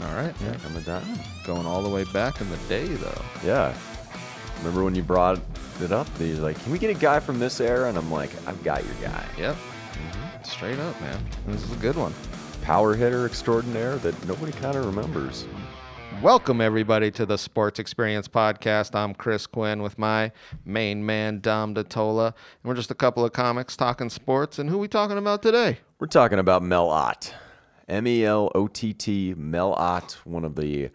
All right. Yeah. Back on the dime. Going all the way back in the day, though. Yeah. Remember when you brought it up? He's like, "Can we get a guy from this era?" And I'm like, "I've got your guy." Yep. Mm-hmm. Straight up, man. This is a good one. Power hitter extraordinaire that nobody kind of remembers. Welcome, everybody, to the Sports Experience Podcast. I'm Chris Quinn with my main man, Dom DiTolla. And we're just a couple of comics talking sports. And who we talking about today? We're talking about Mel Ott. M E L O T T, Mel Ott, one of the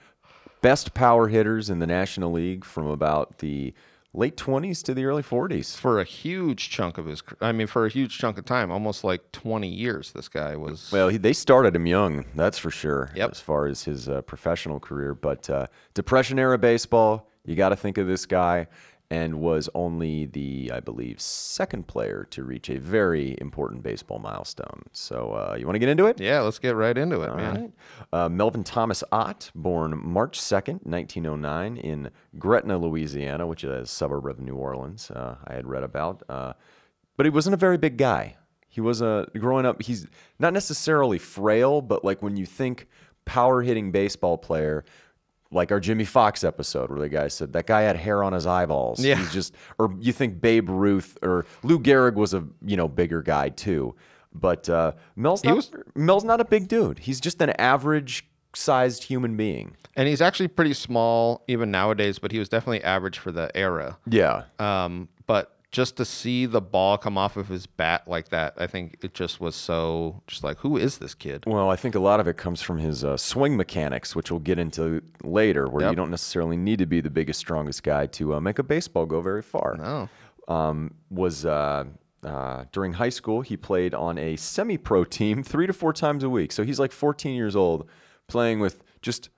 best power hitters in the National League from about the late 20s to the early 40s. For a huge chunk of his, I mean, for a huge chunk of time, almost like 20 years, this guy was. Well, he, they started him young, that's for sure, Yep. as far as his uh, professional career. But uh, Depression era baseball, you got to think of this guy, and was only the, I believe, second player to reach a very important baseball milestone. So uh, you want to get into it? yeah, let's get right into it, All man. right. Uh, Melvin Thomas Ott, born March 2nd, 1909, in Gretna, Louisiana, which is a suburb of New Orleans, uh, I had read about. Uh, but he wasn't a very big guy. He was a, growing up, he's not necessarily frail, but like when you think power hitting baseball player, like our Jimmie Foxx episode where the guy said that guy had hair on his eyeballs. Yeah. He's just, or you think Babe Ruth or Lou Gehrig was a, you know, bigger guy too. But uh, Mel's not, was- Mel's not a big dude. He's just an average sized human being. And he's actually pretty small even nowadays, but he was definitely average for the era. Yeah. Um, but just to see the ball come off of his bat like that, I think it just was so just like, who is this kid? Well, I think a lot of it comes from his uh, swing mechanics, which we'll get into later, where you don't necessarily need to be the biggest, strongest guy to uh, make a baseball go very far. No. um, was uh, uh, during high school. He played on a semi-pro team three to four times a week. So he's like 14 years old, playing with just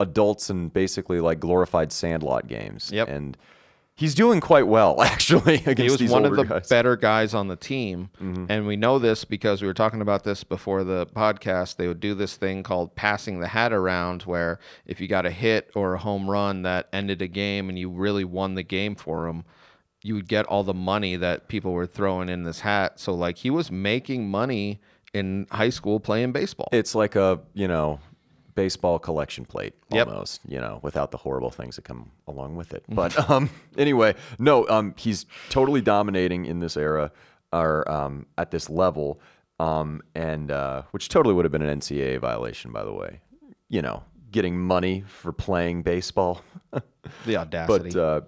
adults and basically like glorified Sandlot games. Yep. And he's doing quite well actually against He was these one of the guys. better guys on the team. Mm-hmm. And we know this because we were talking about this before the podcast. They would do this thing called passing the hat around, where if you got a hit or a home run that ended a game and you really won the game for him, you would get all the money that people were throwing in this hat. So, like, he was making money in high school playing baseball. It's like a you know baseball collection plate Yep. almost. You know, without the horrible things that come along with it. But um, anyway, no, um, he's totally dominating in this era or um, at this level, um, and uh, which totally would have been an NCAA violation, by the way. You know, getting money for playing baseball. the audacity. But uh,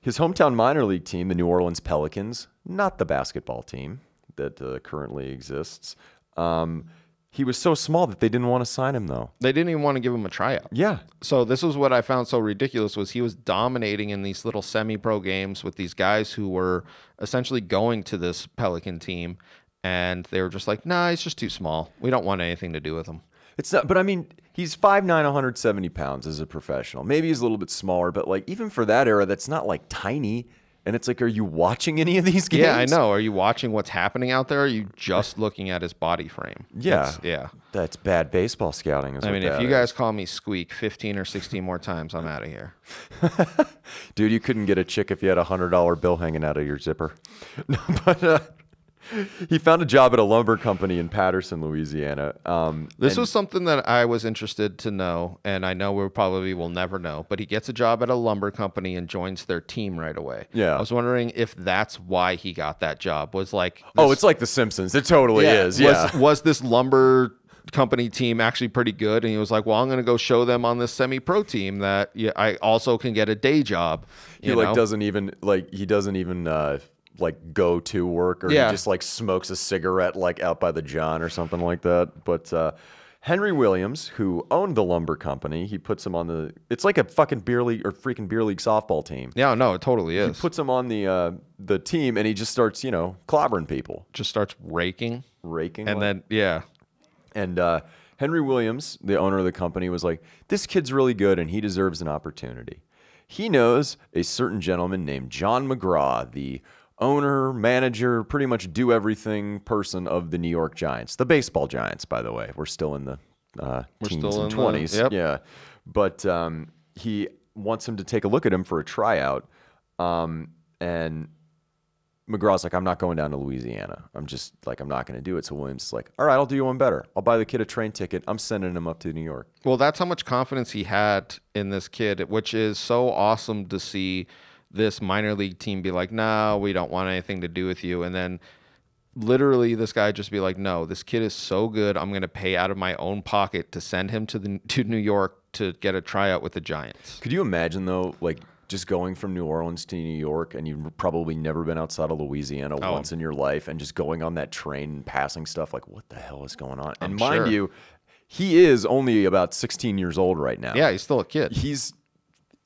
his hometown minor league team, the New Orleans Pelicans, not the basketball team that uh, currently exists. Um, he was so small that they didn't want to sign him, though. they didn't even want to give him a tryout. Yeah, So this was what I found so ridiculous was he was dominating in these little semi-pro games with these guys who were essentially going to this Pelican team and they were just like, "Nah, he's just too small. We don't want anything to do with him." it's not. But I mean, he's 5'9", 170 pounds as a professional. Maybe he's a little bit smaller, but like even for that era, that's not like tiny. And it's like, are you watching any of these games? Yeah, I know. Are you watching what's happening out there? Or are you just looking at his body frame? Yeah, That's- yeah. That's bad baseball scouting. I mean, if you is. guys call me Squeak 15 or 16 more times, I'm out of here. Dude, you couldn't get a chick if you had a hundred dollar bill hanging out of your zipper. But uh, he found a job at a lumber company in Patterson, Louisiana. Um, This was something that I was interested to know, and I know we probably will never know. But he gets a job at a lumber company and joins their team right away. Yeah. I was wondering if that's why he got that job. Was like, oh, it's like The Simpsons. It totally is. Yeah. Was, was this lumber company team actually pretty good? And he was like, well, I'm going to go show them on this semi-pro team that yeah, I also can get a day job. he You like know? doesn't even like he doesn't even uh, like go to work or Yeah. he just like smokes a cigarette like out by the John or something like that. But uh, Henry Williams, who owned the lumber company, he puts him on the. It's like a fucking beer league or freaking beer league softball team. Yeah, no, it totally is. He puts him on the uh, the team and he just starts you know clobbering people, just starts raking, raking. and like- then yeah, And uh, Henry Williams, the owner of the company, was like, This kid's really good and he deserves an opportunity. He knows a certain gentleman named John McGraw, the owner, manager, pretty much do everything person of the New York Giants, the baseball Giants, by the way. We're still in the uh, We're teens still and in the- 20s. yep. Yeah. But um, he wants him to take a look at him for a tryout. Um, and McGraw's like, I'm not going down to Louisiana. I'm just like, I'm not going to do it. So Williams is like, all right, I'll do you one better. I'll buy the kid a train ticket. I'm sending him up to New York. Well, that's how much confidence he had in this kid, which is so awesome to see this minor league team be like, no, we don't want anything to do with you. And then literally this guy just be like, no, this kid is so good. I'm going to pay out of my own pocket to send him to the to New York to get a tryout with the Giants. Could you imagine though, like just going from New Orleans to New York and you've probably never been outside of Louisiana Oh. once in your life and just going on that train and passing stuff like what the hell is going on? And I'm mind sure. you, he is only about 16 years old right now. Yeah, he's still a kid. He's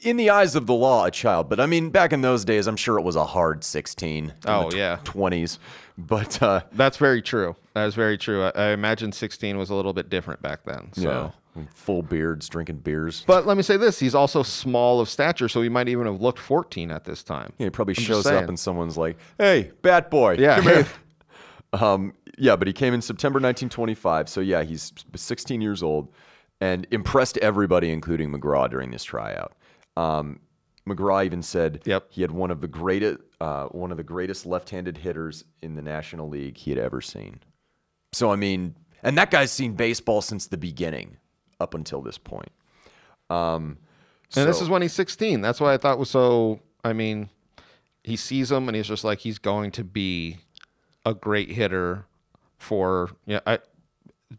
in the eyes of the law a child, but I mean back in those days I'm sure it was a hard 16. in Oh, the yeah. 20s. But uh That's very true. That is very true. I, I imagine 16 was a little bit different back then. So. yeah, full beards, drinking beers. But let me say this: he's also small of stature, so he might even have looked 14 at this time. Yeah, he probably just shows up and someone's like, "Hey, Bat Boy, Yeah. come here." um, yeah, but he came in September 1925, so yeah, he's 16 years old, and impressed everybody, including McGraw, during this tryout. Um, McGraw even said Yep. he had one of the greatest, uh, one of the greatest left-handed hitters in the National League he had ever seen. So I mean, and that guy's seen baseball since the beginning, up until this point. Um, And this is when he's 16. That's why I thought was so. I mean, he sees him and he's just like he's going to be a great hitter for yeah. I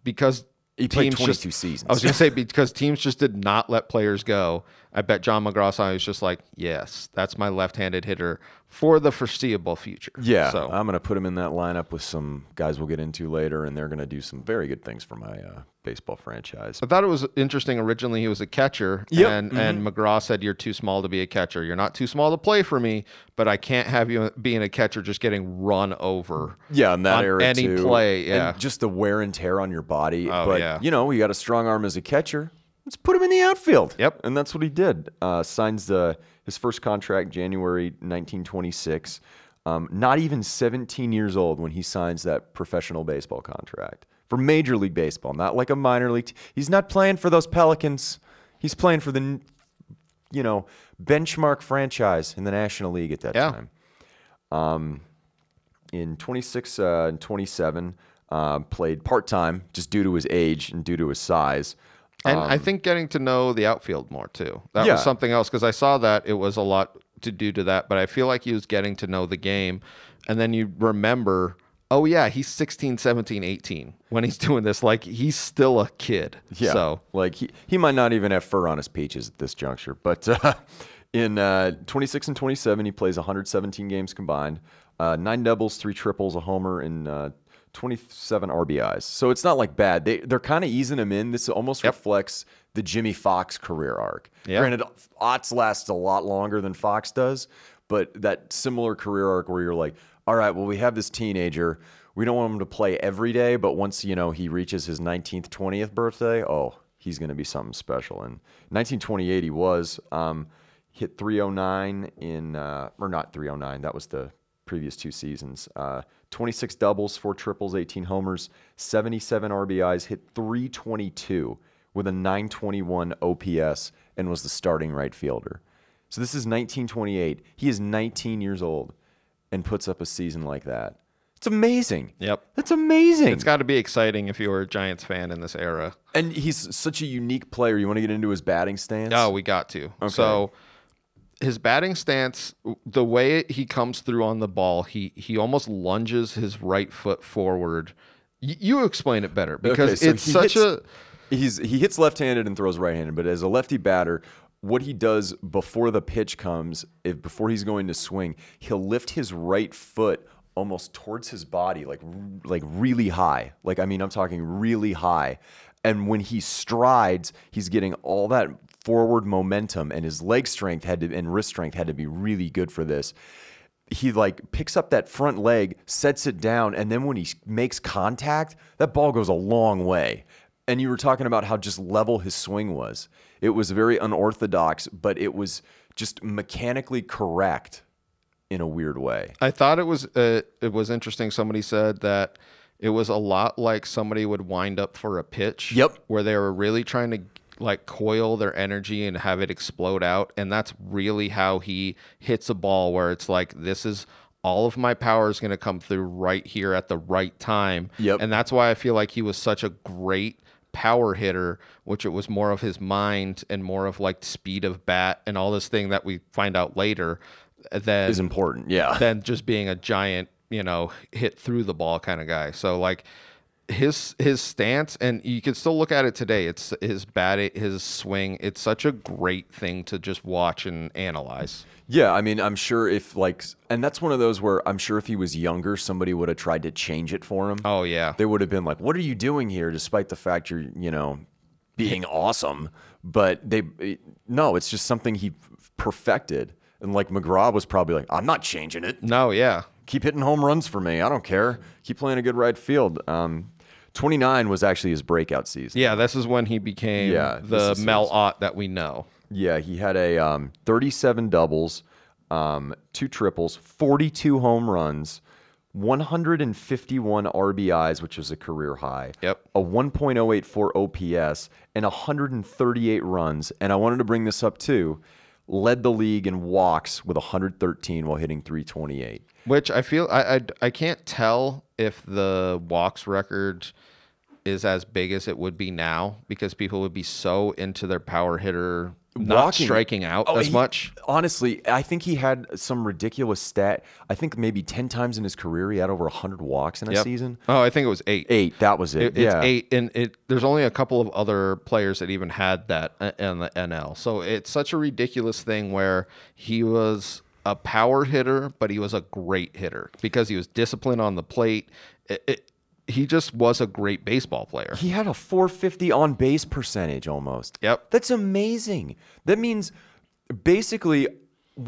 because He played 22 just, seasons. I was gonna say because teams just did not let players go. I bet John McGraw saw was just like, yes, that's my left-handed hitter for the foreseeable future. Yeah, So I'm going to put him in that lineup with some guys we'll get into later, and they're going to do some very good things for my uh, baseball franchise. I thought it was interesting. Originally, he was a catcher, Yep. and and McGraw said, "You're too small to be a catcher. You're not too small to play for me, but I can't have you being a catcher just getting run over." Yeah, in that era any too. play, yeah. and just the wear and tear on your body. Oh, but yeah. you know, you got a strong arm as a catcher. Let's put him in the outfield. Yep. and that's what he did. Uh, signs the his first contract January 1926. Um, not even 17 years old when he signs that professional baseball contract for Major League Baseball, not like a minor league. T- He's not playing for those Pelicans. He's playing for the, you know, benchmark franchise in the National League at that Yeah. time in 26 uh, and 27, uh, played part time just due to his age and due to his size. And I think getting to know the outfield more too. That Yeah. was something else because I saw that it was a lot to do to that, but I feel like he was getting to know the game, and then you remember. Oh yeah, he's 16, 17, 18 when he's doing this. Like he's still a kid. Yeah. So like he, he might not even have fur on his peaches at this juncture. But uh, in uh, 26 and 27, he plays 117 games combined, uh, nine doubles, three triples, a homer, and uh, 27 RBIs. So it's not like bad. They they're kind of easing him in. This almost reflects the Jimmie Foxx career arc. Yeah. Granted, Otts lasts a lot longer than Foxx does, but that similar career arc where you're like, all right, well, we have this teenager. We don't want him to play every day, but once you know he reaches his 19th, 20th birthday, oh, he's going to be something special. And 1928, he was um, hit 309 in, uh, or not 309. That was the previous two seasons. Uh, 26 doubles, four triples, 18 homers, 77 RBIs, hit 322 with a 921 OPS, and was the starting right fielder. So this is 1928. He is 19 years old and puts up a season like that. It's amazing. Yep. That's amazing. it's got to be exciting if you were a Giants fan in this era. and he's such a unique player. You want to get into his batting stance? Oh, we got to. So his batting stance, the way he comes through on the ball, he he almost lunges his right foot forward. Y- you explain it better because Okay, so it's such hits- a he's he hits left-handed and throws right-handed, but as a lefty batter, what he does before the pitch comes, if before he's going to swing, he'll lift his right foot almost towards his body, like like really high. Like I mean, I'm talking really high. And when he strides, he's getting all that forward momentum, and his leg strength had to and wrist strength had to be really good for this he like picks up that front leg, sets it down, and then when he makes contact, that ball goes a long way. And you were talking about how just level his swing was. It was very unorthodox, but it was just mechanically correct in a weird way. I thought it was uh, it was interesting. Somebody said that it was a lot like somebody would wind up for a pitch. Yep. Where they were really trying to like coil their energy and have it explode out, and that's really how he hits a ball. Where it's like this is all of my power is going to come through right here at the right time. Yep. And that's why I feel like he was such a great power hitter, which it was more of his mind and more of like speed of bat and all this thing that we find out later that is important. Yeah. than just being a giant, you know, hit through the ball kind of guy. So like his his stance and you can still look at it today. It's his bat his swing. It's such a great thing to just watch and analyze. Yeah, I mean, I'm sure if like, and that's one of those where I'm sure if he was younger, somebody would have tried to change it for him. Oh yeah. They would have been like, "What are you doing here?" Despite the fact you're, you know, being awesome, but they, no, it's just something he perfected. And like McGraw was probably like, "I'm not changing it. No, yeah. Keep hitting home runs for me. I don't care. Keep playing a good right field." Um, 29 was actually his breakout season. Yeah, this is when he became Yeah, the Mel Ott that we know. Yeah, he had a um, 37 doubles, um, two triples, 42 home runs, 151 RBIs, which was a career high. Yep. A 1.084 OPS and 138 runs. And I wanted to bring this up too. Led the league in walks with 113 while hitting 328. Which I feel I, I I can't tell if the walks record is as big as it would be now because people would be so into their power hitter not Walking- striking out Oh, as he- much. Honestly, I think he had some ridiculous stat. I think maybe 10 times in his career he had over 100 walks in a Yep. season. Oh, I think it was eight. Eight, that was it. It- it's yeah. eight, and it there's only a couple of other players that even had that in the NL. So it's such a ridiculous thing where he was a power hitter, but he was a great hitter because he was disciplined on the plate. It, it, he just was a great baseball player. He had a 450 on base percentage almost. Yep. That's amazing. That means basically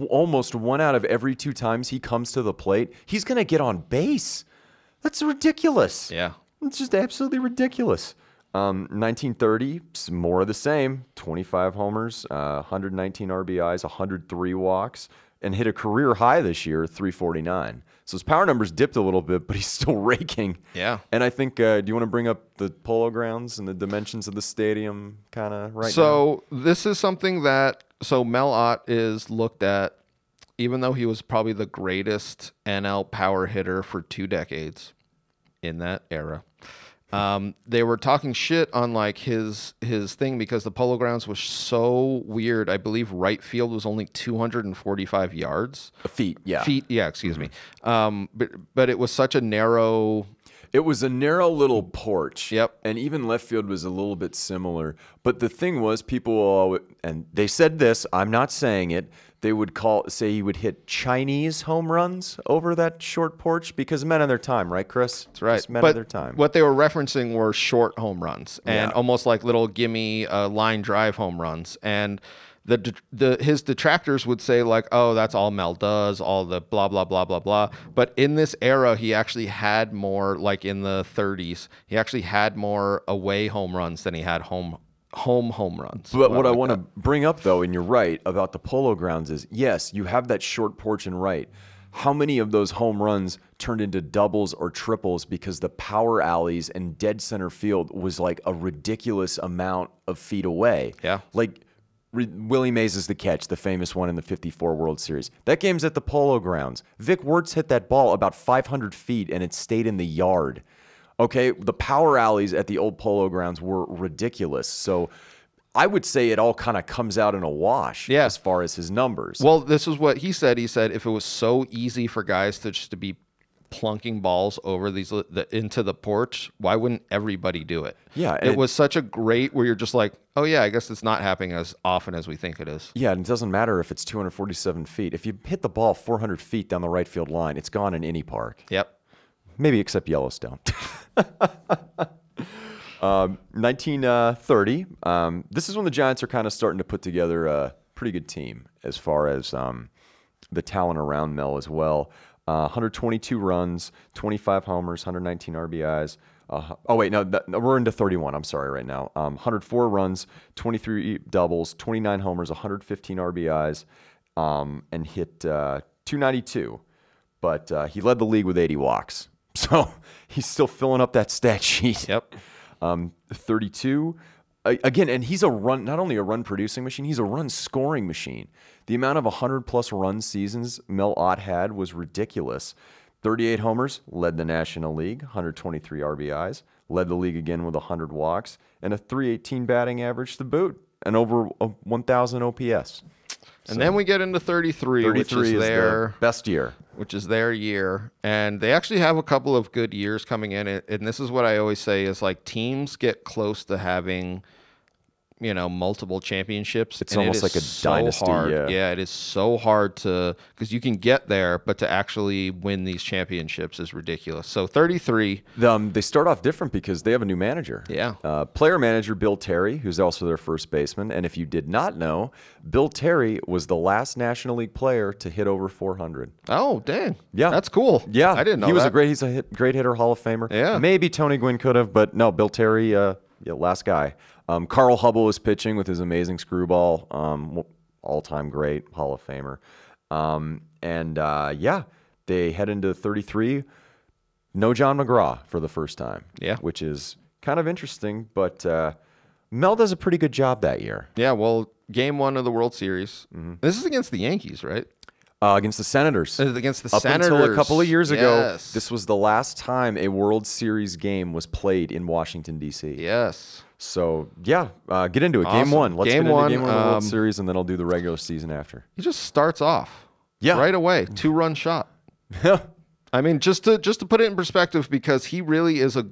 almost one out of every two times he comes to the plate, he's going to get on base. That's ridiculous. Yeah. It's just absolutely ridiculous. Um, 1930, s- more of the same 25 homers, uh, 119 RBIs, 103 walks, and hit a career high this year, 349. So his power numbers dipped a little bit, but he's still raking. Yeah. And I think, uh, do you want to bring up the polo grounds and the dimensions of the stadium kind of right now? so this is something that so Mel Ott is looked at, even though he was probably the greatest NL power hitter for two decades in that era. Um, they were talking shit on like his his thing because the Polo Grounds was so weird. I believe right field was only 245 yards. Feet, yeah. Feet, yeah, excuse me. Um, but but it was such a narrow. It was a narrow little porch. Yep. And even left field was a little bit similar. But the thing was, people all, and they said this, I'm not saying it, they would call, say he would hit Chinese home runs over that short porch because men of their time, right, Chris? That's Right, Just men but of their time. what they were referencing were short home runs and Yeah. almost like little gimme uh, line drive home runs. And the the his detractors would say like, oh, that's all Mel does, all the blah blah blah blah blah. But in this era, he actually had more like in the 30s. He actually had more away home runs than he had home home home runs. But what I Like want to bring up, though, and you're right about the polo grounds is yes, you have that short porch and right. How many of those home runs turned into doubles or triples because the power alleys and dead center field was like a ridiculous amount of feet away? Yeah. Like Re- Willie Mays is the catch, the famous one in the 54 World Series. That game's at the polo grounds. Vic Wertz hit that ball about 500 feet and it stayed in the yard. Okay, the power alleys at the old polo grounds were ridiculous. So I would say it all kind of comes out in a wash Yeah. as far as his numbers. Well, this is what he said. He said if it was so easy for guys to just to be plunking balls over these uh, the, into the porch, why wouldn't everybody do it? Yeah, it was such a great where you're just like, oh yeah, I guess it's not happening as often as we think it is. yeah, and it doesn't matter if it's 247 feet. If you hit the ball 400 feet down the right field line, it's gone in any park. Yep. Maybe except Yellowstone. um, 1930. Um, this is when the Giants are kind of starting to put together a pretty good team as far as um, the talent around Mel as well. Uh, 122 runs, 25 homers, 119 RBIs. Uh, oh wait, no, no, we're into 31. I'm sorry, right now. Um, 104 runs, 23 doubles, 29 homers, 115 RBIs, um, and hit uh, 292 but uh, he led the league with 80 walks. So he's still filling up that stat sheet. Yep. Um, 32, a- again, and he's a run, not only a run producing machine, he's a run scoring machine. The amount of 100 plus run seasons Mel Ott had was ridiculous. 38 homers, led the National League, 123 RBIs, led the league again with 100 walks, and a 318 batting average to boot, and over 1,000 OPS. And then we get into 33, 33 which is, is their their best year. Which is their year, and they actually have a couple of good years coming in. And this is what I always say is like teams get close to having, you know, multiple championships. It's it almost is like a so dynasty, Hard. yeah. it is so hard to because you can get there, but to actually win these championships is ridiculous. So 33, Um, they start off different because they have a new manager. Yeah. Uh, player manager Bill Terry, who's also their first baseman. And if you did not know, Bill Terry was the last National League player to hit over 400. oh dang, Yeah. that's cool. Yeah, I didn't know he was that. a great. He's a hit, great hitter, Hall of Famer. Yeah. maybe Tony Gwynn could have, but no, Bill Terry, uh, yeah, last guy. Um, Carl Hubbell was pitching with his amazing screwball, um, all time great Hall of Famer. Um, and uh, yeah, they head into 33. No John McGraw for the first time. Yeah. which is kind of interesting, but uh, Mel does a pretty good job that year Yeah, well, game one of the World Series. Mm-hmm. This is against the Yankees, right? Uh, against the Senators. Against the Up Senators. until a couple of years ago, Yes. this was the last time a World Series game was played in Washington D.C. yes. So yeah, uh, get into it. Awesome. Game one. Let's Game get into one, game one of the World um, Series, and then I'll do the regular season after. He just starts off. Yeah. Right away. Two run shot. I mean, just to just to put it in perspective, because he really is a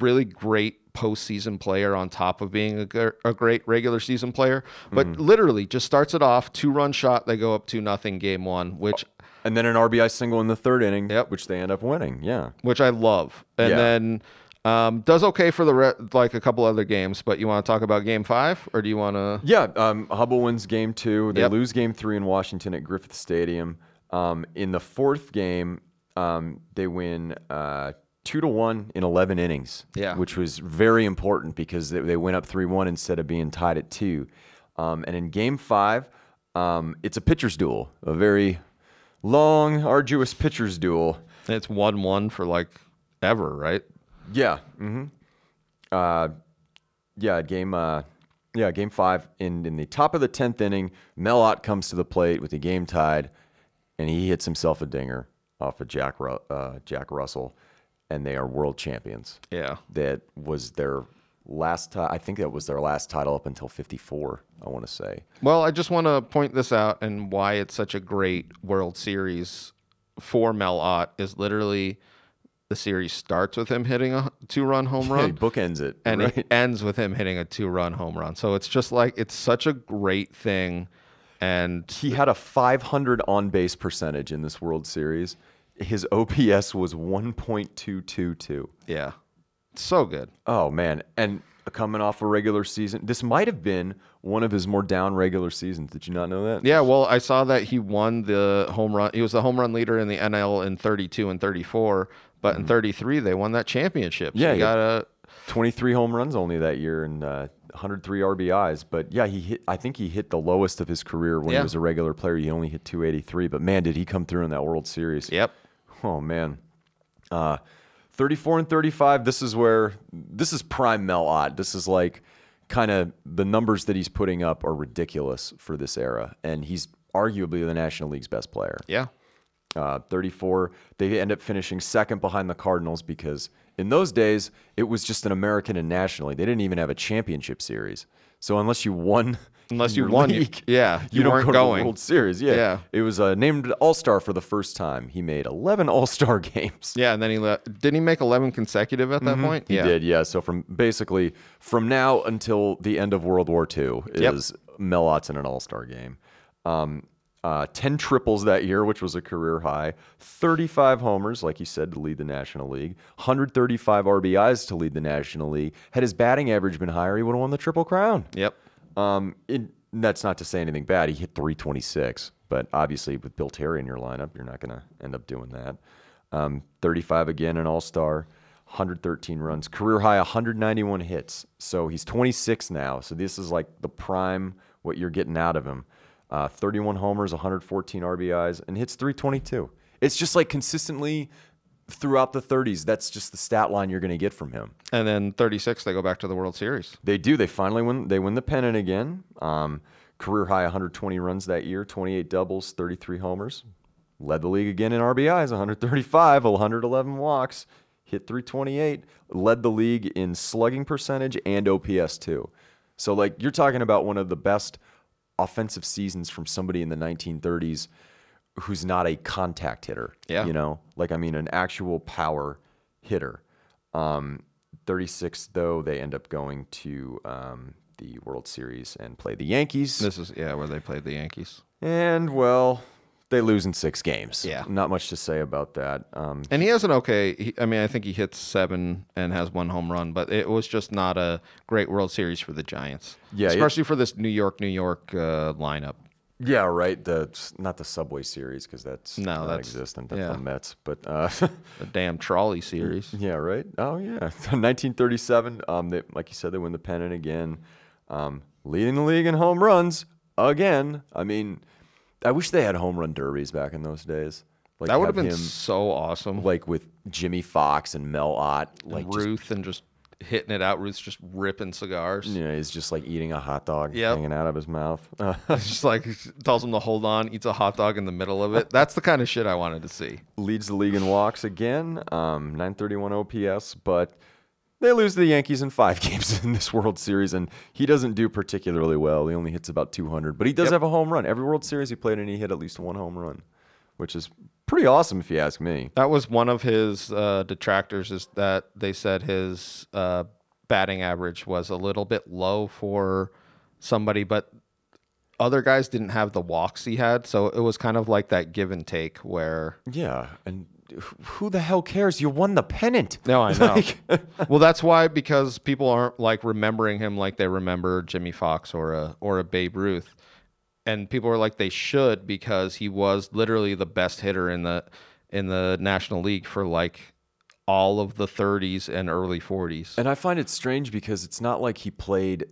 really great postseason player on top of being a, a great regular season player. But Mm-hmm. literally just starts it off, two run shot, they go up two nothing game one, which and then an RBI single in the third inning, Yep. which they end up winning. Yeah. which I love. And Yeah. then um, does okay for the re- like a couple other games. But you want to talk about game five, or do you want to? Yeah, um, Hubbell wins game two. They Yep. lose game three in Washington at Griffith Stadium. Um, in the fourth game, um, they win uh, two to one in 11 innings, Yeah. which was very important because they, they went up 3 1 instead of being tied at two. Um, and in game five, um, it's a pitcher's duel, a very long, arduous pitcher's duel. And It's one one for like ever, right? Yeah. Mm-hmm. Uh, yeah. Game. Uh, yeah. Game five. In in the top of the tenth inning, Mel Ott comes to the plate with the game tied, and he hits himself a dinger off of Jack uh, Jack Russell, and they are world champions. Yeah. That was their last. Ti- I think that was their last title up until fifty four. I want to say. Well, I just want to point this out and why it's such a great World Series for Mel Ott is literally the series starts with him hitting a two run home run bookends it. and right? it ends with him hitting a two run home run. So it's just like it's such a great thing. And he had a 500 on base percentage in this World Series. His OPS was 1.222. yeah, so good. Oh man, and coming off a regular season, this might have been one of his more down regular seasons. Did you not know that? Yeah, well, I saw that he won the home run. He was the home run leader in the NL in 32 and 34, but in 33 they won that championship. So Mm-hmm. Yeah, yeah. got to 23 home runs only that year and uh, 103 RBIs. But yeah, he hit. I think he hit the lowest of his career when Yeah. he was a regular player. He only hit 283. But man, did he come through in that World Series? Yep. Oh man. Uh, 34 and 35. This is where this is prime Mel Ott. This is like kind of the numbers that he's putting up are ridiculous for this era, and he's arguably the National League's best player. Yeah. Uh, 34. They end up finishing second behind the Cardinals because in those days it was just an American and National League. They didn't even have a championship series. So unless you won, Unless you won, you- yeah, you, you don't weren't go going. the World Series. Yeah, Yeah. It was uh, named All Star for the first time. He made 11 All Star games. Yeah, and then he le- didn't he make 11 consecutive at that point? Mm-hmm. He yeah. did, yeah. So from basically from now until the end of World War II Yep. is Mel Ott's in an All Star game. Um, uh, 10 triples that year, which was a career high. 35 homers, like you said, to lead the National League. 135 RBIs to lead the National League. Had his batting average been higher, he would have won the Triple Crown. Yep. Um, it, that's not to say anything bad. He hit 326, but obviously with Bill Terry in your lineup, you're not going to end up doing that. Um, 35 again, an All Star, 113 runs, career high 191 hits. So he's 26 now. So this is like the prime what you're getting out of him. Uh, 31 homers, 114 RBIs, and hits 322. It's just like consistently throughout the 30s. That's just the stat line you're going to get from him. And then 36, they go back to the World Series. They do. They finally win. They win the pennant again. Um, career high 120 runs that year, 28 doubles, 33 homers. Led the league again in RBIs, 135, 111 walks, hit 328. Led the league in slugging percentage and OPS too. So like you're talking about one of the best offensive seasons from somebody in the 1930s who's not a contact hitter. Yeah. You know, like I mean, an actual power hitter. Um, 36 though, they end up going to um, the World Series and play the Yankees. This is, yeah, where they played the Yankees. And well, they lose in six games. Yeah. Not much to say about that. Um, And he has an okay. He, I mean, I think he hits seven and has one home run, but it was just not a great World Series for the Giants. Yeah, it- especially for this New York, New York uh, lineup. Yeah, right. The not the Subway Series because that's No, that's- non-existent. That's yeah. the Mets. But uh, The damn trolley series. Yeah, right. Oh, yeah. 1937. Um, they, like you said, they win the pennant again, um, leading the league in home runs again. I mean, I wish they had home run derbies back in those days. Like That would have been him, so awesome. like with Jimmie Foxx and Mel Ott. Like, just, Ruth and just hitting it out. Ruth's just ripping cigars. know, he's just like eating a hot dog Yep. hanging out of his mouth. Just like tells him to hold on, eats a hot dog in the middle of it. That's the kind of shit I wanted to see. leads the league in walks again, um, 931 OPS, but they lose to the Yankees in five games in this World Series, and he doesn't do particularly well. He only hits about 200, but he does Yep. have a home run. Every World Series he played in, he hit at least one home run, which is pretty awesome if you ask me. That was one of his uh, detractors. Is that they said his uh, batting average was a little bit low for somebody, but other guys didn't have the walks he had, so it was kind of like that give and take where. Yeah, and who the hell cares? You won the pennant. No, I know. Like- well, that's why because people aren't like remembering him like they remember Jimmie Foxx or a or a Babe Ruth, and people are like they should because he was literally the best hitter in the in the National League for like all of the 30s and early 40s. And I find it strange because it's not like he played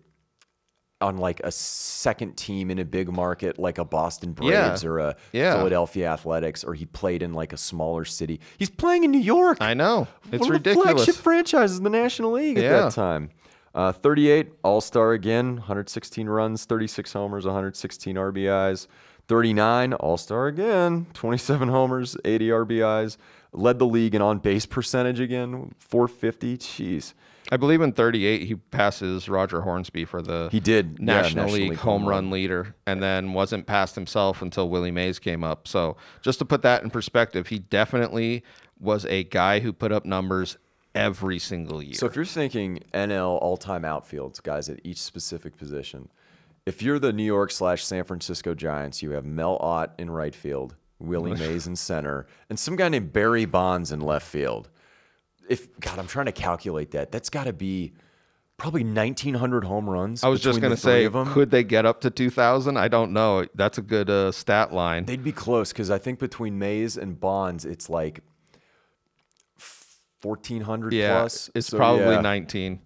on like a second team in a big market like a Boston Yeah. Braves or a Yeah. Philadelphia Athletics or he played in like a smaller city. He's playing in New York. I know it's One of the ridiculous. flagship franchises in the National League at that time. Uh, 38 All Star again, 116 runs, 36 homers, 116 RBIs. 39 All Star again, 27 homers, 80 RBIs. Led the league in on base percentage again, 450. Jeez. I believe in 38 he passes Roger Hornsby for the He did, yeah, National, National League, League home home run run. leader, and then wasn't passed himself until Willie Mays came up. So just to put that in perspective, he definitely was a guy who put up numbers every single year. So if you're thinking NL all-time outfields, guys at each specific position, if you're the New York slash San Francisco Giants, you have Mel Ott in right field, Willie Mays in center, and some guy named Barry Bonds in left field. If God, I'm trying to calculate that. That's got to be probably 1,900 home runs. I was just going to say, could they get up to 2,000? I don't know. That's a good uh, stat line. They'd be close because I think between Mays and Bonds, it's like 1,400 yeah, plus. it's So, probably yeah, 19.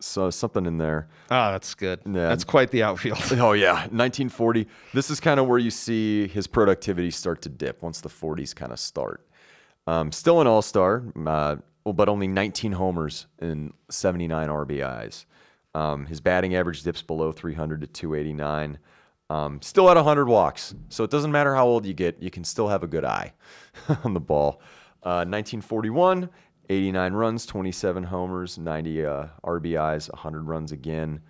So something in there. Ah, that's good. Yeah. That's quite the outfield. Oh yeah, 1940. This is kind of where you see his productivity start to dip once the 40s kind of start. Um, still an All-Star, uh, but only 19 homers and 79 RBIs. Um, his batting average dips below 300 to 289. Um, still at 100 walks, so it doesn't matter how old you get, you can still have a good eye on the ball. Uh, 1941, 89 runs, 27 homers, 90 uh, RBIs, 100 runs again.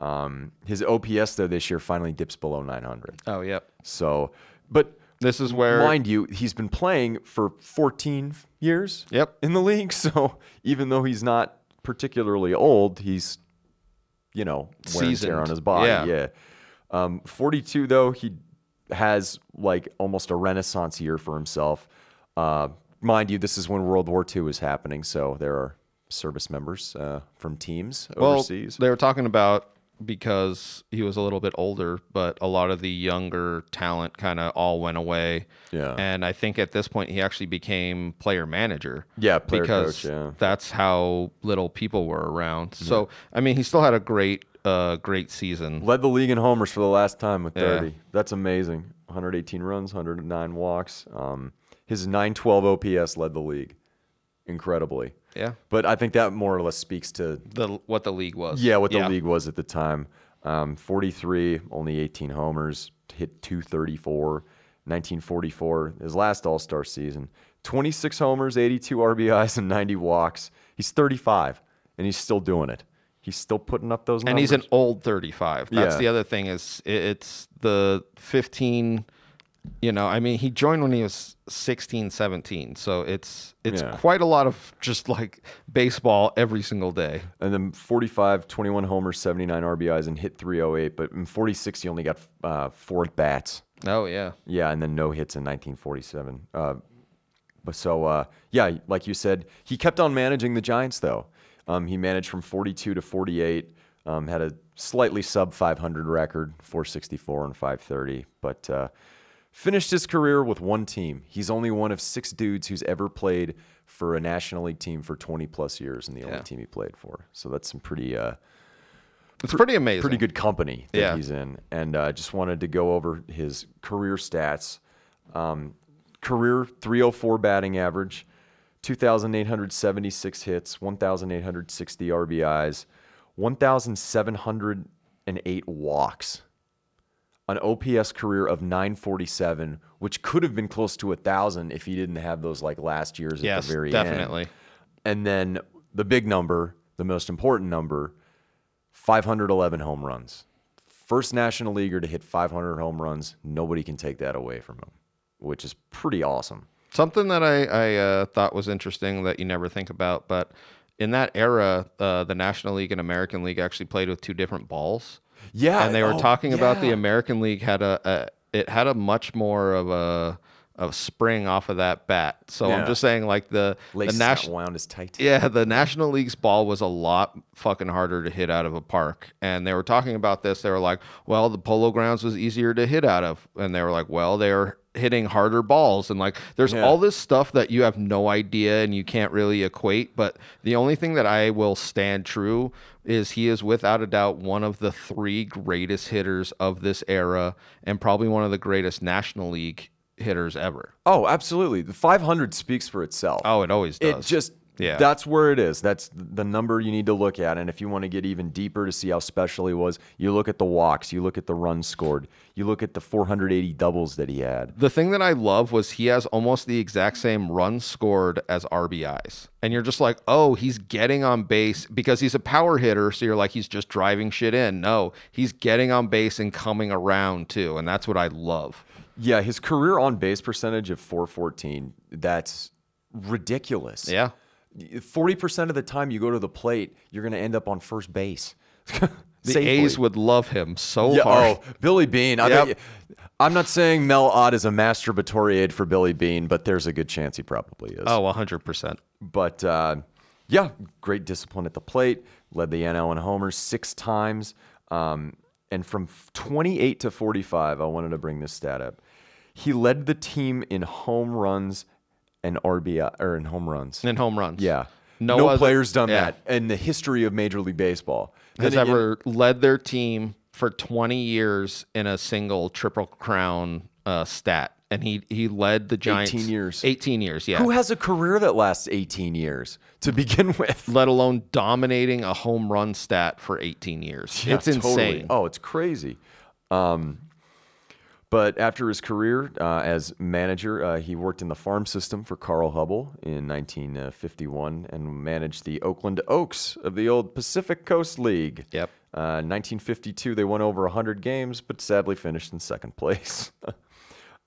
Um, his OPS though this year finally dips below 900. oh, yep. So, but This is where mind you, he's been playing for 14 years. Yep. In the league, so even though he's not particularly old, he's you know wear and tear on his body. Yeah. Yeah. Um, 42 though he has like almost a renaissance year for himself. Uh, mind you, this is when World War II is happening, so there are service members uh, from teams well, overseas. they were talking about because he was a little bit older, but a lot of the younger talent kind of all went away. Yeah. And I think at this point he actually became player manager. Yeah, player because coach, yeah. that's how little people were around. So I mean, he still had a great, uh, great season. Led the league in homers for the last time with Yeah. 30. That's amazing. 118 runs, 109 walks. Um, his 912 OPS led the league. incredibly. Yeah. But I think that more or less speaks to The what the league was. yeah what the league was at the time. Um, 43, only 18 homers, hit 234. 1944, his last All Star season, 26 homers, 82 RBIs, and 90 walks. He's 35, and he's still doing it. He's still putting up those numbers. and he's an old 35. That's Yeah. the other thing is it's the 15 you know, I mean he joined when he was 16, 17. So it's it's Yeah. quite a lot of just like baseball every single day. And then 45, 21 homers, 79 RBIs, and hit 308. But in 46, he only got uh, four bats. Oh yeah. Yeah, and then no hits in 1947. Uh, but so, uh, yeah, like you said, he kept on managing the Giants, though. Um, he managed from 42 to 48, um, had a slightly sub 500 record, 464 and 530, but uh, finished his career with one team. He's only one of six dudes who's ever played for a National League team for 20 plus years, and the only team he played for. So that's some pretty. Uh, It's pretty amazing. pretty good company that Yeah. he's in. And I uh, just wanted to go over his career stats. Um, career 304 batting average, 2,876 hits, 1,860 RBIs, 1,708 walks. An OPS career of 947, which could have been close to a thousand if he didn't have those like last years Yes, at the very end. definitely. And then the big number, the most important number, 511 home runs. First national leaguer to hit 500 home runs. Nobody can take that away from him, which is pretty awesome. Something that I, I uh, thought was interesting that you never think about, but in that era, uh, the National League and American League actually played with two different balls. Yeah, and they were oh, talking about the. American League had a, a it had a much more of a of spring off of that bat. So I'm just saying, like the the national. wound as tight. Yeah, the National League's ball was a lot fucking harder to hit out of a park. And they were talking about this. They were like, well, the Polo Grounds was easier to hit out of. And they were like, well, they're hitting harder balls. And like, there's Yeah. all this stuff that you have no idea and you can't really equate. But the only thing that I will stand true is he is without a doubt one of the three greatest hitters of this era and probably one of the greatest National League hitters ever. Oh, absolutely. The 500 speaks for itself. Oh, it always does. It just Yeah. That's where it is. That's the number you need to look at. And if you want to get even deeper to see how special he was, you look at the walks, you look at the runs scored, you look at the 480 doubles that he had. The thing that I love was he has almost the exact same runs scored as RBIs. And you're just like, oh, he's getting on base because he's a power hitter. So you're like, he's just driving shit in. No, he's getting on base and coming around too. And that's what I love. Yeah, his career on base percentage of 414, that's ridiculous. Yeah. 40% of the time you go to the plate, you're going to end up on first base. The A's would love him so Yeah, hard. oh, Billy Beane. I Yep. I'm not saying Mel Ott is a masturbatory aid for Billy Beane, but there's a good chance he probably is. Oh, 100%. But uh, yeah, great discipline at the plate. Led the NL in homers six times. Um, and from 28 to 45, I wanted to bring this stat up. He led the team in home runs and RBI or in home runs. And home runs. Yeah. No No, other- player's done yeah. that in the history of Major League Baseball. Has again- ever led their team for 20 years in a single triple crown uh, stat. And he, he led the Giants. 18 years. 18 years, yeah. Who has a career that lasts 18 years to begin with? let alone dominating a home run stat for 18 years. Yeah, it's totally. insane. Oh, it's crazy. Um, but after his career uh, as manager, uh, he worked in the farm system for Carl Hubbell in 1951 and managed the Oakland Oaks of the old Pacific Coast League. Yep. Uh, 1952, they won over 100 games, but sadly finished in second place.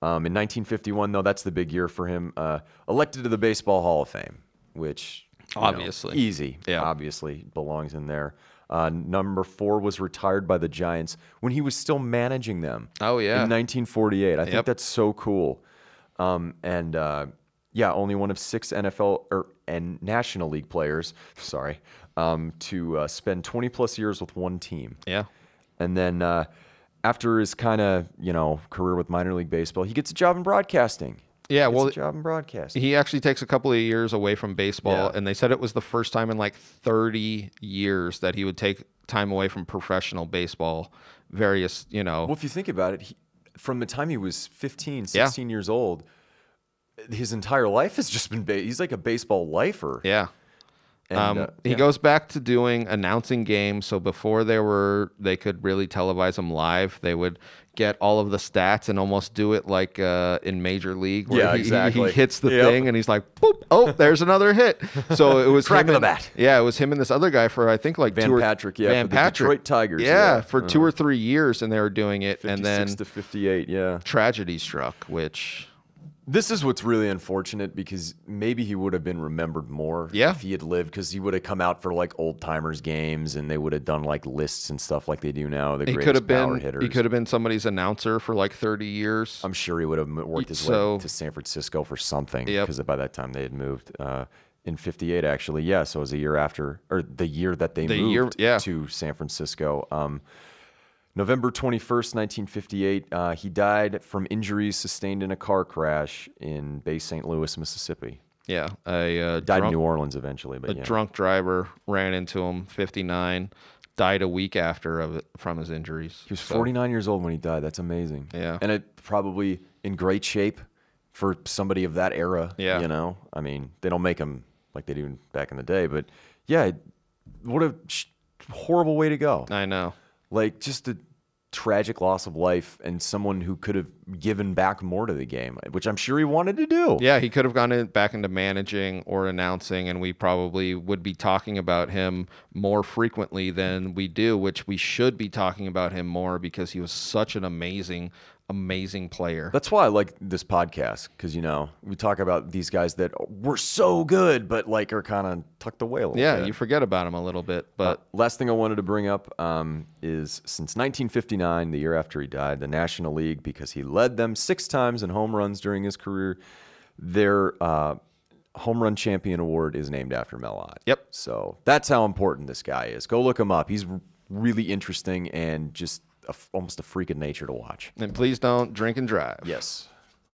um, in 1951, though, that's the big year for him. Uh, elected to the Baseball Hall of Fame, which you know, Obviously. easy. Yeah. obviously belongs in there. Uh, number four was retired by the Giants when he was still managing them. Oh, yeah. in 1948. I think Yep. that's so cool. Um, and uh, yeah, only one of six NFL or and National League players, sorry, um, to uh, spend 20 plus years with one team. Yeah. And then uh, after his kind of you know career with minor league baseball, he gets a job in broadcasting. Yeah, Gets well, a job in broadcasting. he actually takes a couple of years away from baseball, Yeah. and they said it was the first time in like 30 years that he would take time away from professional baseball. Various, you know, Well, if you think about it, he, from the time he was 15, Yeah. 16 years old, his entire life has just been. Ba- he's like a baseball lifer. Yeah. And, um, uh, he yeah. goes back to doing announcing games. So before they were, they could really televise them live. They would get all of the stats and almost do it like uh, in Major League. Where Yeah, he, exactly. He hits the Yep. thing and he's like, "Boop! Oh, there's another hit." So it was Crack him of the bat. Yeah, it was him and this other guy for I think like Van two or, Patrick, yeah, Van Patrick, Detroit Tigers, Yeah, yeah. Uh-huh. for two or three years, and they were doing it, and then 56 to 58. Yeah. tragedy struck, which This is what's really unfortunate because maybe he would have been remembered more Yeah. if he had lived because he would have come out for like old timers games and they would have done like lists and stuff like they do now. The he could have been hitters. he could have been somebody's announcer for like 30 years. I'm sure he would have worked his So- way to San Francisco for something Yep. because by that time they had moved. Uh, in 58 actually yeah so it was a year after or the year that they The moved year- yeah. to san francisco um, november 21st 1958 uh, he died from injuries sustained in a car crash in bay st louis mississippi yeah, a uh, died drunk, in new orleans eventually but a yeah. drunk driver ran into him, 59, died a week after of it from his injuries. he was So, 49 years old when he died that's amazing Yeah. and it probably in great shape for somebody of that era Yeah. you know i mean they don't make them like they do back in the day but yeah what a sh- horrible way to go I know. Like just a tragic loss of life and someone who could have given back more to the game which i'm sure he wanted to do. Yeah, he could have gone in, back into managing or announcing, and we probably would be talking about him more frequently than we do, which we should be talking about him more because he was such an amazing, amazing player. That's why I like this podcast because you know we talk about these guys that were so good, but like are kind of tucked away a little yeah, bit. you forget about them a little bit, but Last thing I wanted to bring up um, is since 1959, the year after he died, the National League, because he led them six times in home runs during his career, their uh, home run champion award is named after Mel Ott. Yep. So that's how important this guy is. Go look him up. He's really interesting and just a almost a freak of nature to watch. and please don't drink and drive. Yes.